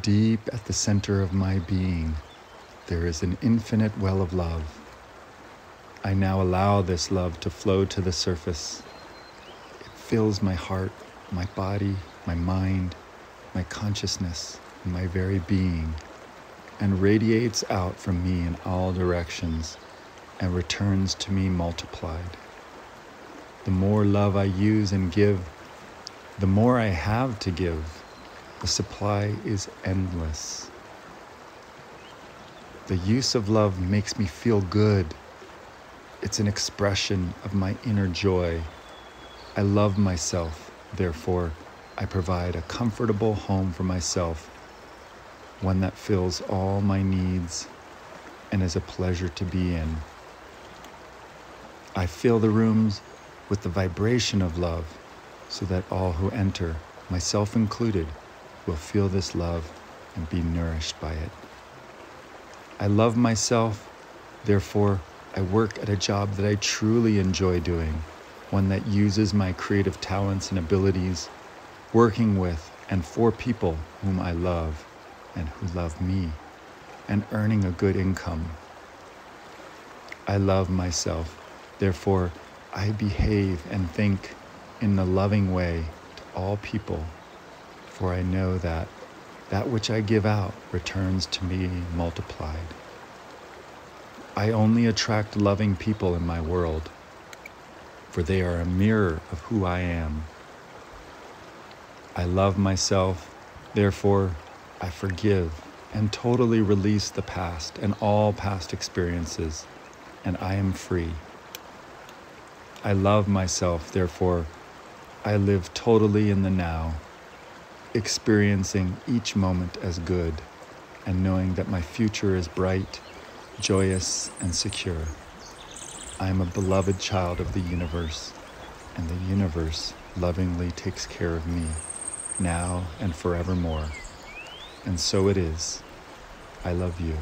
Deep at the center of my being, there is an infinite well of love. I now allow this love to flow to the surface. It fills my heart, my body, my mind, my consciousness, and my very being, and radiates out from me in all directions and returns to me multiplied. The more love I use and give, the more I have to give. The supply is endless. The use of love makes me feel good. It's an expression of my inner joy. I love myself, therefore, I provide a comfortable home for myself, one that fills all my needs and is a pleasure to be in. I fill the rooms with the vibration of love so that all who enter, myself included, will feel this love and be nourished by it. I love myself, therefore, I work at a job that I truly enjoy doing, one that uses my creative talents and abilities, working with and for people whom I love and who love me, and earning a good income. I love myself, therefore, I behave and think in the loving way to all people, for I know that that which I give out returns to me multiplied. I only attract loving people in my world, for they are a mirror of who I am. I love myself, therefore, I forgive and totally release the past and all past experiences, and I am free. I love myself, therefore, I live totally in the now, experiencing each moment as good and knowing that my future is bright, joyous, and secure. I am a beloved child of the universe, and the universe lovingly takes care of me now and forevermore. And so it is. I love you.